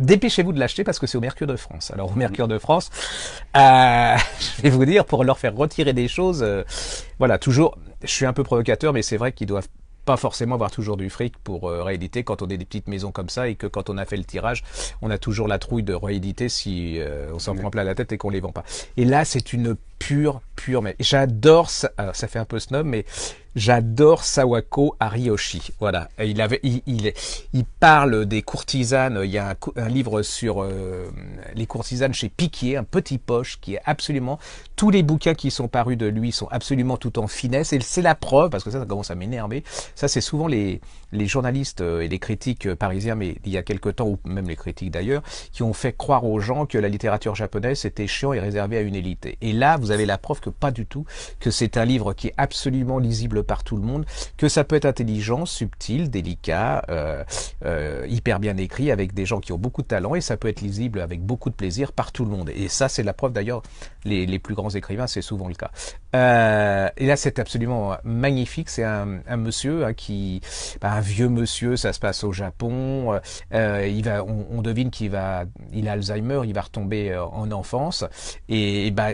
dépêchez-vous de l'acheter parce que c'est au Mercure de France. Alors au Mercure de France, euh, je vais vous dire pour leur faire retirer des choses, euh, voilà, toujours, je suis un peu provocateur, mais c'est vrai qu'ils doivent pas forcément avoir toujours du fric pour euh, rééditer quand on est des petites maisons comme ça et que quand on a fait le tirage, on a toujours la trouille de rééditer si euh, on s'en prend plein la tête et qu'on les vend pas. Et là, c'est une pure, pure, mais j'adore ça. Alors, ça fait un peu snob, mais j'adore Sawako Ariyoshi. Voilà. Il avait, il, il, il, parle des courtisanes. Il y a un, un livre sur euh, les courtisanes chez Piquier, un petit poche qui est absolument, tous les bouquins qui sont parus de lui sont absolument tout en finesse. Et c'est la preuve, parce que ça, ça commence à m'énerver. Ça, c'est souvent les, les journalistes et les critiques parisiens, mais il y a quelque temps, ou même les critiques d'ailleurs, qui ont fait croire aux gens que la littérature japonaise était chiant et réservée à une élite. Et là, vous avez la preuve que pas du tout, que c'est un livre qui est absolument lisible par tout le monde, que ça peut être intelligent, subtil, délicat, euh, euh, hyper bien écrit, avec des gens qui ont beaucoup de talent, et ça peut être lisible avec beaucoup de plaisir par tout le monde. Et ça, c'est la preuve d'ailleurs, les, plus grands écrivains, c'est souvent le cas. Euh, et là, c'est absolument magnifique. C'est un, monsieur hein, qui, bah, un vieux monsieur, ça se passe au Japon. On, devine qu'il va, il a Alzheimer, il va retomber en enfance, et, et bah,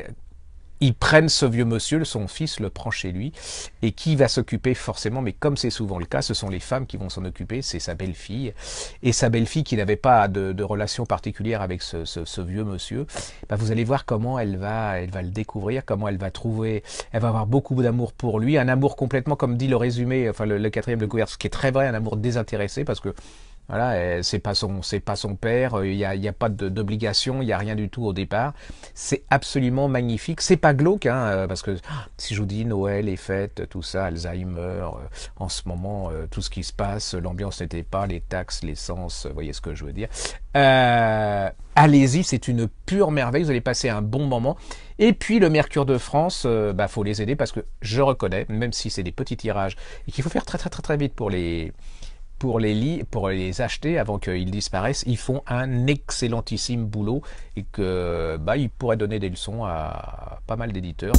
ils prennent ce vieux monsieur, son fils le prend chez lui, et qui va s'occuper forcément, mais comme c'est souvent le cas, ce sont les femmes qui vont s'en occuper, c'est sa belle-fille, et sa belle-fille qui n'avait pas de, de, relation particulière avec ce, ce, ce vieux monsieur, bah vous allez voir comment elle va, elle va le découvrir, comment elle va trouver, elle va avoir beaucoup d'amour pour lui, un amour complètement, comme dit le résumé, enfin le, le quatrième de couverture, ce qui est très vrai, un amour désintéressé, parce que voilà, c'est pas son, c'est pas son père. Il y a, a pas d'obligation, il y a rien du tout au départ. C'est absolument magnifique. C'est pas glauque, hein, parce que si je vous dis Noël, les fêtes, tout ça, Alzheimer, en ce moment, tout ce qui se passe, l'ambiance n'était pas, les taxes, l'essence, vous voyez ce que je veux dire. Euh, Allez-y, c'est une pure merveille. Vous allez passer un bon moment. Et puis le Mercure de France, euh, bah faut les aider parce que je reconnais, même si c'est des petits tirages et qu'il faut faire très très très très vite pour les pour les, lits, pour les acheter avant qu'ils disparaissent, ils font un excellentissime boulot et que bah, ils pourraient donner des leçons à pas mal d'éditeurs.